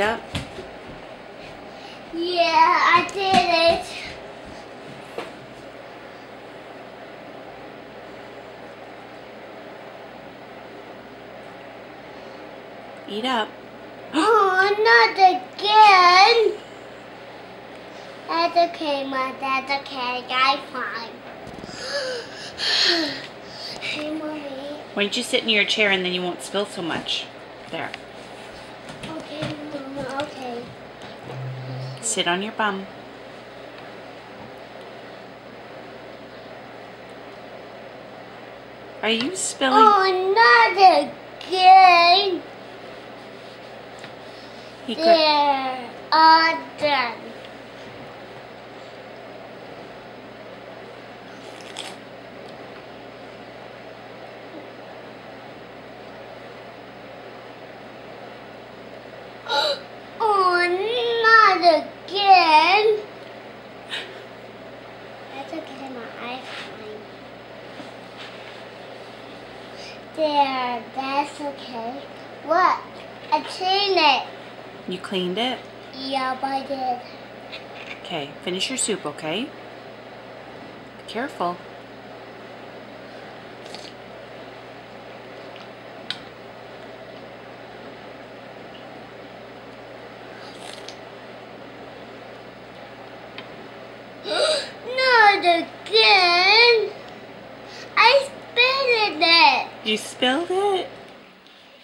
eat up? Yeah, I did it. Eat up. Oh, not again. That's okay, Mom. That's okay. I'm fine. hey, Mommy. Why don't you sit in your chair and then you won't spill so much? There. Okay, Mama. Okay. Sit on your bum. Are you spilling? Oh, not again. He There. All done. Oh, not again. That's okay, Mom. I'm fine. There, that's okay. What? I cleaned it. You cleaned it? Yep, I did. Okay, finish your soup, okay? Be careful. Not again. I spilled it. You spilled it?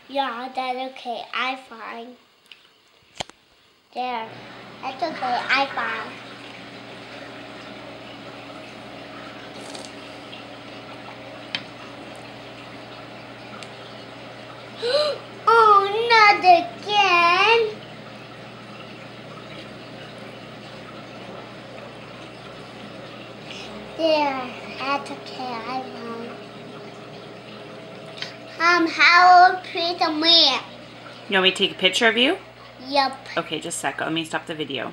Yeah, that's okay. I'm fine. There. That's okay. I'm fine. oh, not again. There. That's okay. I'm fine. Um, how old pretty man. You want me to take a picture of you? Yep. Okay, just a sec. Let me stop the video.